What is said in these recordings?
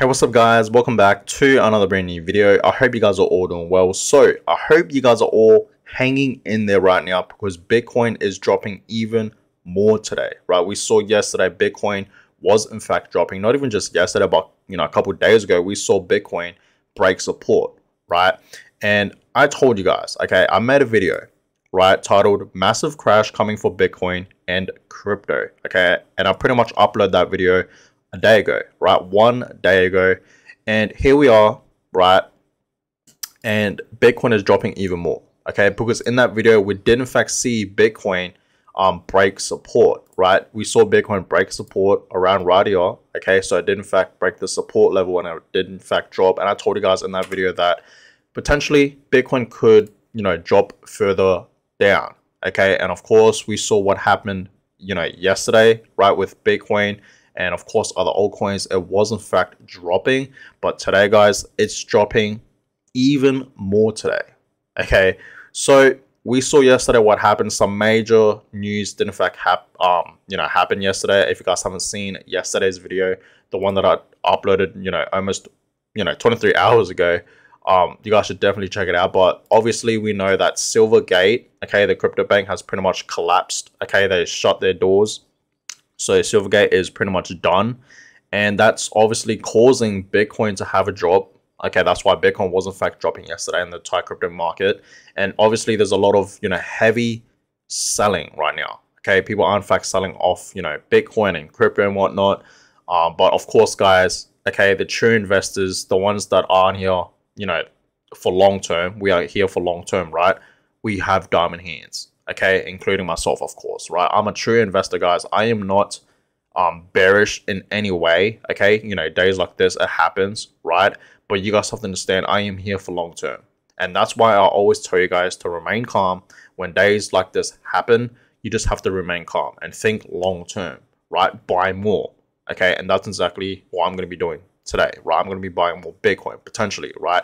Hey, what's up guys? Welcome back to another brand new video. I hope you guys are all doing well. So, I hope you guys are all hanging in there right now because Bitcoin is dropping even more today, right? We saw yesterday Bitcoin was in fact dropping, not even just yesterday, but you know, a couple days ago, we saw Bitcoin break support, right? And I told you guys, okay, I made a video, right, titled Massive Crash Coming for Bitcoin and Crypto, okay? And I pretty much uploaded that video a day ago, right? One day ago. And here we are, right? And Bitcoin is dropping even more, okay? Because in that video, we did in fact see Bitcoin um, break support, right? We saw Bitcoin break support around right here, okay? So it did in fact break the support level and it did in fact drop. And I told you guys in that video that potentially Bitcoin could, you know, drop further down, okay? And of course, we saw what happened, you know, yesterday, right, with Bitcoin and of course other altcoins it was in fact dropping. But today guys it's dropping even more today. Okay? So we saw yesterday what happened. Some major news did in fact hap- um you know happen yesterday. If you guys haven't seen yesterday's video the one that i uploaded you know almost you know 23 hours ago um you guys should definitely check it out. But obviously we know that silvergate okay the crypto bank has pretty much collapsed. Okay? They shut their doors so Silvergate is pretty much done. And that's obviously causing Bitcoin to have a drop. Okay, that's why Bitcoin was in fact dropping yesterday in the Thai crypto market. And obviously there's a lot of, you know, heavy selling right now. Okay, people are in fact selling off, you know, Bitcoin and crypto and whatnot. Um, but of course, guys, okay, the true investors, the ones that aren't here, you know, for long term, we are here for long term, right? We have diamond hands okay, including myself, of course, right? I'm a true investor, guys. I am not um, bearish in any way, okay? You know, days like this, it happens, right? But you guys have to understand, I am here for long term. And that's why I always tell you guys to remain calm. When days like this happen, you just have to remain calm and think long term, right? Buy more, okay? And that's exactly what I'm going to be doing today, right? I'm going to be buying more Bitcoin potentially, right?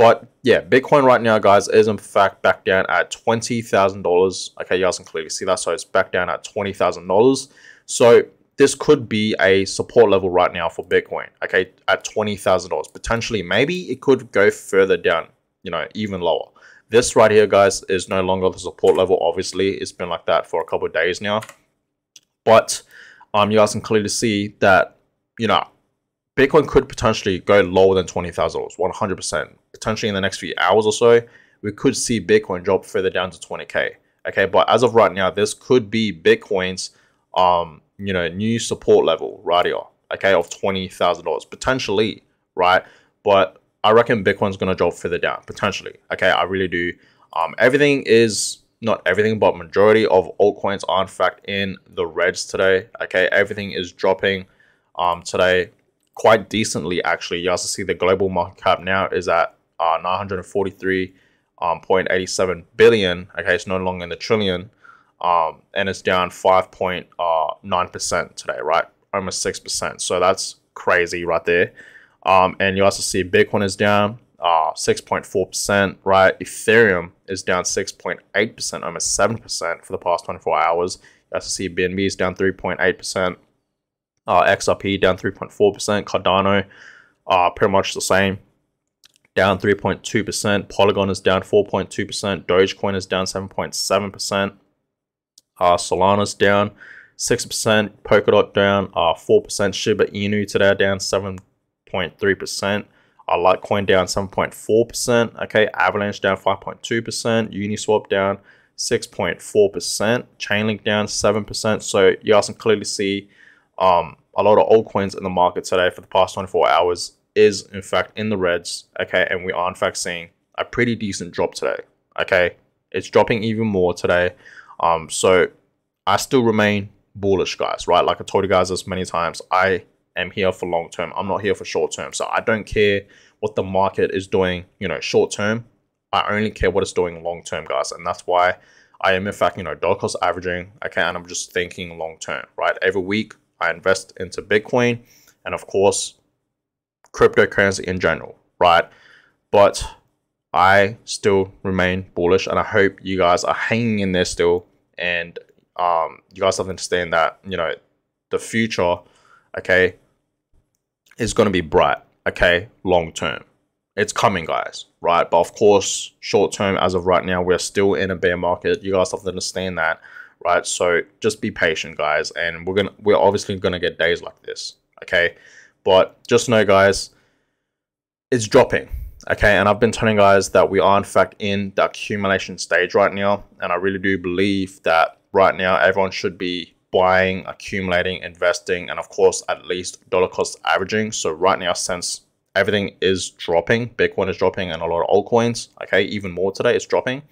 But yeah, Bitcoin right now, guys, is in fact back down at $20,000. Okay, you guys can clearly see that. So it's back down at $20,000. So this could be a support level right now for Bitcoin, okay, at $20,000. Potentially, maybe it could go further down, you know, even lower. This right here, guys, is no longer the support level. Obviously, it's been like that for a couple of days now. But um, you guys can clearly see that, you know, Bitcoin could potentially go lower than $20,000, 100%. Potentially in the next few hours or so, we could see Bitcoin drop further down to 20K. Okay, but as of right now, this could be Bitcoin's, um, you know, new support level right here, okay, of $20,000, potentially, right? But I reckon Bitcoin's going to drop further down, potentially, okay? I really do. Um, everything is, not everything, but majority of altcoins are in fact in the reds today, okay? Everything is dropping um, today quite decently actually. You also see the global market cap now is at uh, 943.87 um, billion. Okay, it's no longer in the trillion, um, and it's down 5.9% uh, today, right? Almost 6%. So that's crazy right there. Um, and you also see Bitcoin is down 6.4%, uh, right? Ethereum is down 6.8%, almost 7% for the past 24 hours. You also see BNB is down 3.8%. Uh, XRP down 3.4%. Cardano, uh, pretty much the same, down 3.2%. Polygon is down 4.2%. Dogecoin is down 7.7%. Uh, Solana's down 6%. Polkadot down uh, 4%. Shiba Inu today down 7.3%. Uh, Litecoin down 7.4%. Okay, Avalanche down 5.2%. Uniswap down 6.4%. Chainlink down 7%. So you guys can clearly see um, a lot of altcoins in the market today for the past 24 hours is in fact in the reds. Okay, and we are in fact seeing a pretty decent drop today. Okay, it's dropping even more today. Um, so I still remain bullish, guys. Right, like I told you guys this many times. I am here for long term. I'm not here for short term. So I don't care what the market is doing. You know, short term. I only care what it's doing long term, guys, and that's why I am in fact, you know, dollar cost averaging. Okay, and I'm just thinking long term. Right, every week I invest into Bitcoin and of course cryptocurrency in general, right? But I still remain bullish and I hope you guys are hanging in there still and um, you guys have to understand that, you know, the future, okay, is going to be bright, okay, long term. It's coming, guys, right? But of course, short term, as of right now, we're still in a bear market. You guys have to understand that, right? So just be patient, guys, and we're gonna we're obviously gonna get days like this, okay? But just know, guys, it's dropping, okay? And I've been telling guys that we are in fact in the accumulation stage right now, and I really do believe that right now everyone should be buying, accumulating, investing, and of course, at least dollar cost averaging. So right now, since everything is dropping, Bitcoin is dropping, and a lot of altcoins, okay, even more today, it's dropping.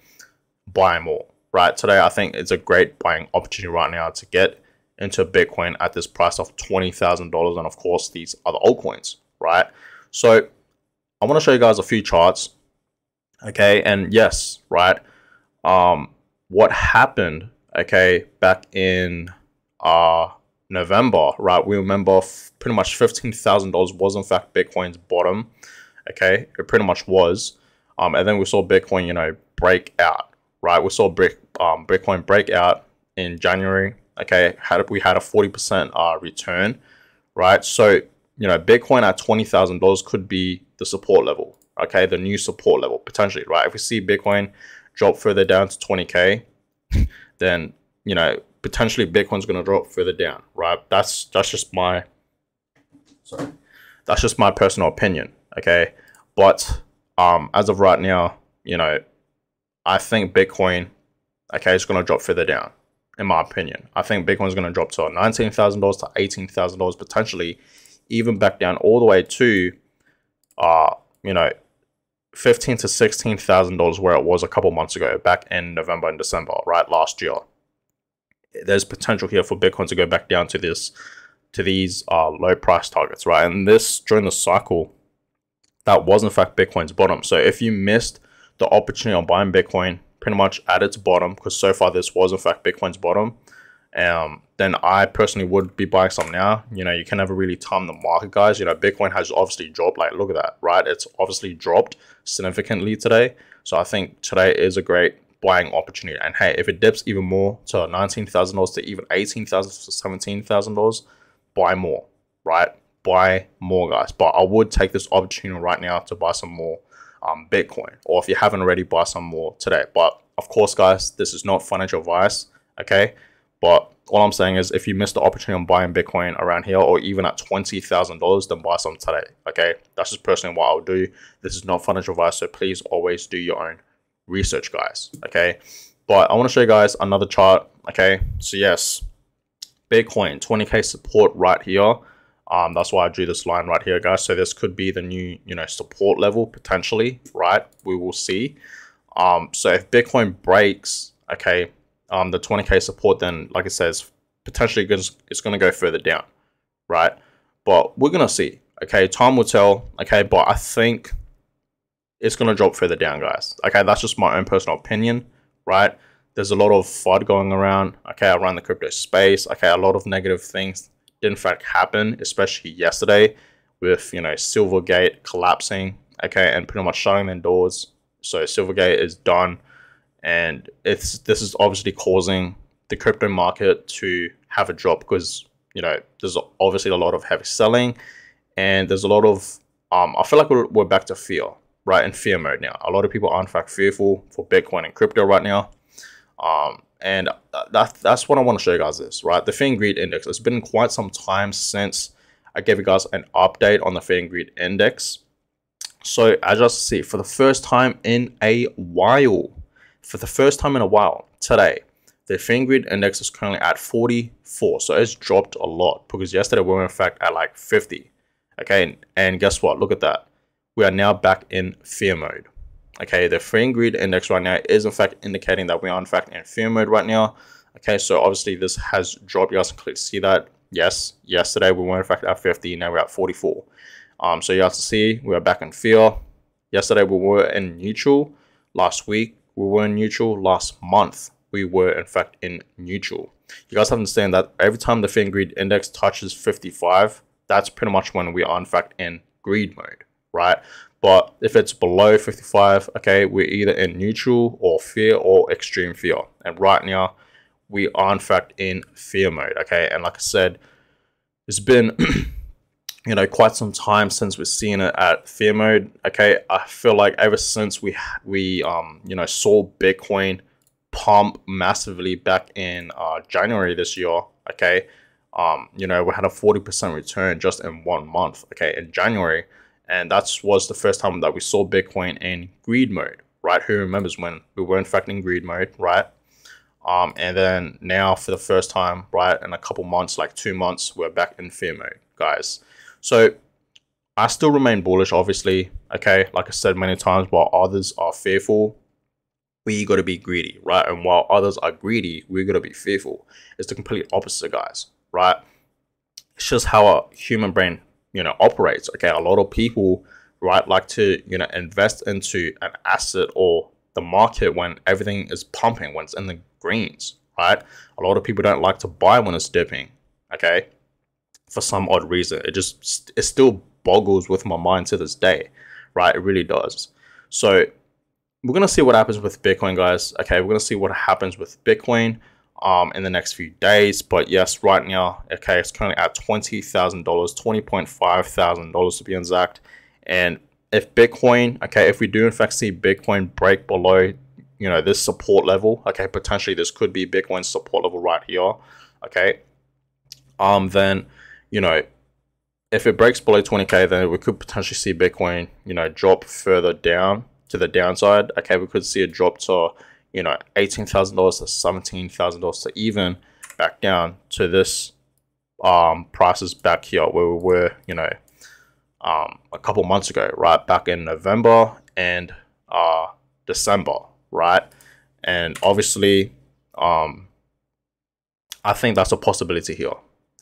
Buy more, right? Today, I think it's a great buying opportunity right now to get into Bitcoin at this price of twenty thousand dollars, and of course, these other altcoins, right? So I want to show you guys a few charts, okay, and yes, right, um, what happened, okay, back in uh, November, right? We remember pretty much $15,000 was in fact Bitcoin's bottom. Okay, it pretty much was. Um, and then we saw Bitcoin, you know, break out, right? We saw brick, um, Bitcoin break out in January. Okay, had we had a 40% uh, return, right? So, you know, Bitcoin at $20,000 could be the support level, okay? The new support level, potentially, right? If we see Bitcoin drop further down to 20K, then, you know, potentially Bitcoin's going to drop further down, right? That's that's just my sorry, that's just my personal opinion, okay? But um, as of right now, you know, I think Bitcoin, okay, is going to drop further down. In my opinion, I think Bitcoin is going to drop to nineteen thousand dollars to eighteen thousand dollars potentially, even back down all the way to, uh, you know, fifteen to sixteen thousand dollars where it was a couple months ago, back in November and December, right last year there's potential here for Bitcoin to go back down to this to these uh, low price targets, right? And this during the cycle, that was in fact Bitcoin's bottom. So if you missed the opportunity on buying Bitcoin pretty much at its bottom, because so far this was in fact Bitcoin's bottom, um, then I personally would be buying some now. You know, you can never really time the market, guys. You know, Bitcoin has obviously dropped. Like, look at that, right? It's obviously dropped significantly today. So I think today is a great buying opportunity. And hey, if it dips even more to $19,000 to even $18,000 to $17,000, buy more, right? Buy more, guys. But I would take this opportunity right now to buy some more um, Bitcoin. Or if you haven't already, buy some more today. But of course, guys, this is not financial advice, okay? But all I'm saying is if you missed the opportunity on buying Bitcoin around here or even at $20,000, then buy some today, okay? That's just personally what I'll do. This is not financial advice, so please always do your own research, guys. Okay. But I want to show you guys another chart. Okay. So, yes, Bitcoin 20K support right here. Um, that's why I drew this line right here, guys. So this could be the new, you know, support level potentially, right? We will see. Um, so if Bitcoin breaks, okay, um, the 20K support, then like it says, potentially it's going to go further down, right? But we're going to see, okay? Time will tell, okay? But I think it's going to drop further down, guys. Okay, that's just my own personal opinion, right? There's a lot of FUD going around, okay, around the crypto space. Okay, a lot of negative things did in fact happen, especially yesterday with, you know, Silvergate collapsing, okay, and pretty much shutting their doors. So Silvergate is done. And it's this is obviously causing the crypto market to have a drop because, you know, there's obviously a lot of heavy selling and there's a lot of, um, I feel like we're, we're back to fear, right in fear mode now. A lot of people are in fact fearful for Bitcoin and crypto right now. Um, and that, that's what I want to show you guys this, right? The Fear and Greed Index. It's been quite some time since I gave you guys an update on the Fear and Greed Index. So as you see, for the first time in a while, for the first time in a while, today, the Fear and Greed Index is currently at 44. So it's dropped a lot because yesterday we were in fact at like 50. Okay, and guess what? Look at that we are now back in fear mode. Okay, the and Greed index right now is in fact indicating that we are in fact in fear mode right now. Okay, so obviously this has dropped. You guys can clearly see that. Yes, yesterday we were in fact at 50, now we're at 44. Um, so you have to see we are back in fear. Yesterday we were in neutral. Last week we were in neutral. Last month we were in fact in neutral. You guys have to understand that every time the Fear and Greed index touches 55, that's pretty much when we are in fact in greed mode right? But if it's below 55, okay, we're either in neutral or fear or extreme fear. And right now, we are in fact in fear mode, okay? And like I said, it's been you know quite some time since we've seen it at fear mode okay i feel like ever since we we um you know saw bitcoin pump massively back in uh january this year okay um you know we had a 40% return just in one month okay in january and that was the first time that we saw bitcoin in greed mode right who remembers when we were in fact in greed mode right um and then now for the first time right in a couple months like two months we're back in fear mode guys so I still remain bullish, obviously. Okay, like I said many times, while others are fearful, we got to be greedy, right? And while others are greedy, we got to be fearful. It's the complete opposite, guys, right? It's just how a human brain, you know, operates. Okay, a lot of people, right, like to, you know, invest into an asset or the market when everything is pumping, when it's in the greens, right? A lot of people don't like to buy when it's dipping. Okay, for some odd reason. It just it still boggles with my mind to this day, right? It really does. So we're gonna see what happens with Bitcoin, guys. Okay, we're gonna see what happens with Bitcoin um in the next few days. But yes, right now, okay, it's currently at twenty thousand dollars, twenty point five thousand dollars to be exact. And if Bitcoin, okay, if we do in fact see Bitcoin break below, you know, this support level, okay, potentially this could be Bitcoin's support level right here, okay, um, then you know, if it breaks below 20k, then we could potentially see Bitcoin, you know, drop further down to the downside. Okay, we could see a drop to, you know, $18,000 to $17,000 to even back down to this um, prices back here where we were, you know, um, a couple months ago, right? Back in November and uh, December, right? And obviously, um, I think that's a possibility here.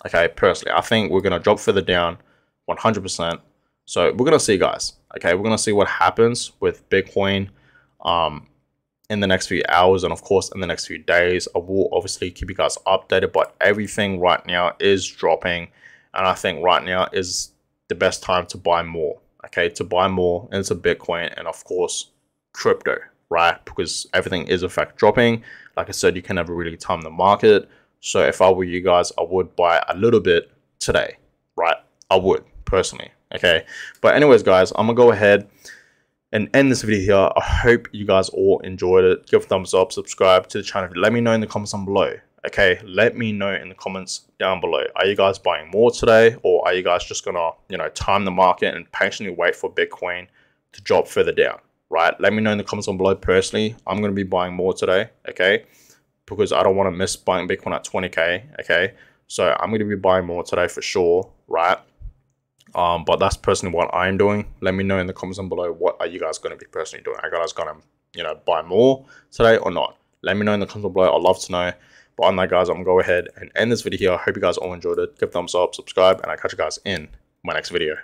Okay, personally, I think we're gonna drop further down, 100%. So we're gonna see, guys. Okay, we're gonna see what happens with Bitcoin um, in the next few hours, and of course in the next few days. I will obviously keep you guys updated, but everything right now is dropping, and I think right now is the best time to buy more. Okay, to buy more into Bitcoin and of course crypto, right? Because everything is in fact dropping. Like I said, you can never really time the market. So if I were you guys, I would buy a little bit today, right? I would personally. Okay. But anyways, guys, I'm gonna go ahead and end this video here. I hope you guys all enjoyed it. Give a thumbs up, subscribe to the channel. Let me know in the comments down below. Okay, let me know in the comments down below. Are you guys buying more today, or are you guys just gonna, you know, time the market and patiently wait for Bitcoin to drop further down? Right? Let me know in the comments down below. Personally, I'm gonna be buying more today. Okay because I don't want to miss buying Bitcoin at 20k. Okay, so I'm to be buying more today for sure, right? Um, but that's personally what I'm doing. Let me know in the comments down below what are you guys going to be personally doing. Are you guys going to you know buy more today or not? Let me know in the comments down below. I'd love to know. But on that, guys, I'm going to go ahead and end this video here. I hope you guys all enjoyed it. Give thumbs up, subscribe, and I'll catch you guys in my next video.